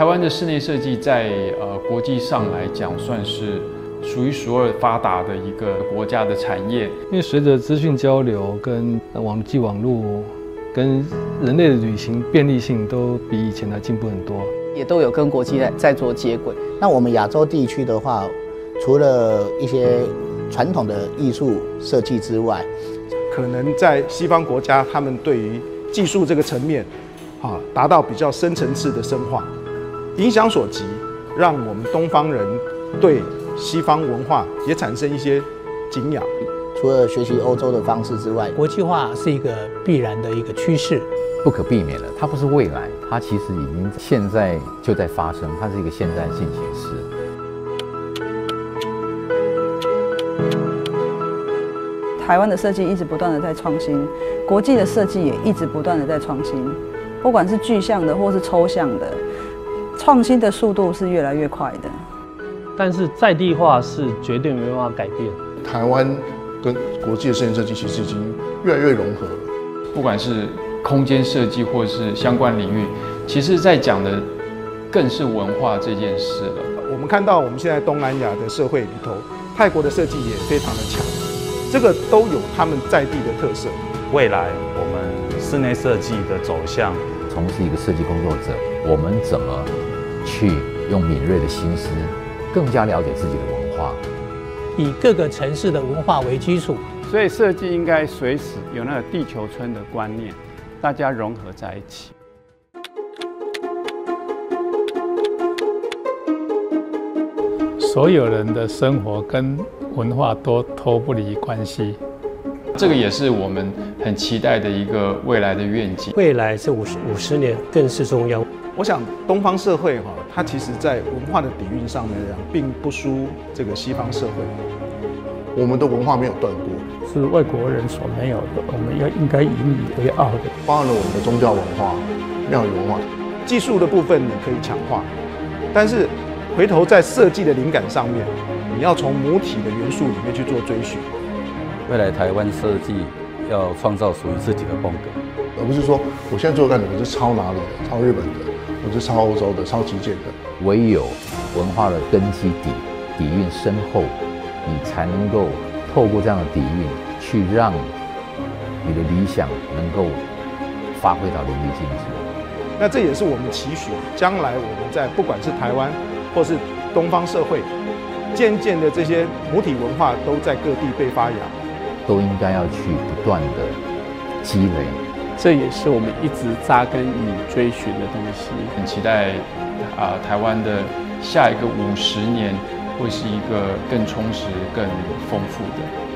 台湾的室内设计在呃国际上来讲，算是数一数二发达的一个国家的产业。因为随着资讯交流跟网际网络，跟人类的旅行便利性都比以前的进步很多，也都有跟国际在在做接轨。那我们亚洲地区的话，除了一些传统的艺术设计之外，可能在西方国家，他们对于技术这个层面，啊，达到比较深层次的深化。影响所及，让我们东方人对西方文化也产生一些敬仰。除了学习欧洲的方式之外，国际化是一个必然的一个趋势，不可避免的。它不是未来，它其实已经现在就在发生，它是一个现在进行时。台湾的设计一直不断的在创新，国际的设计也一直不断的在创新，不管是具象的或是抽象的。创新的速度是越来越快的，但是在地化是绝对没办法改变。台湾跟国际的室内设计其实已经越来越融合了，不管是空间设计或是相关领域，其实在讲的更是文化这件事了。我们看到我们现在东南亚的社会里头，泰国的设计也非常的强，这个都有他们在地的特色。未来我们室内设计的走向，从事一个设计工作者，我们怎么？去用敏锐的心思，更加了解自己的文化，以各个城市的文化为基础，所以设计应该随时有那个地球村的观念，大家融合在一起。所有人的生活跟文化都脱不离关系，这个也是我们很期待的一个未来的愿景。未来这五十五十年更是重要。我想东方社会哈，它其实在文化的底蕴上面讲，并不输这个西方社会。我们的文化没有断过，是外国人所没有的，我们要应该引以为傲的。包含了我们的宗教文化、庙宇文化、技术的部分，你可以强化。但是回头在设计的灵感上面，你要从母体的元素里面去做追寻。未来台湾设计要创造属于自己的风格，而不是说我现在做干的我是抄哪里的，抄日本的。我是抄欧洲的、抄旗舰的。唯有文化的根基底底蕴深厚，你才能够透过这样的底蕴，去让你的理想能够发挥到淋漓尽致。那这也是我们期许，将来我们在不管是台湾或是东方社会，渐渐的这些母体文化都在各地被发芽，都应该要去不断的积累。这也是我们一直扎根与追寻的东西。很期待啊台湾的下一个五十年会是一个更充实更丰富的。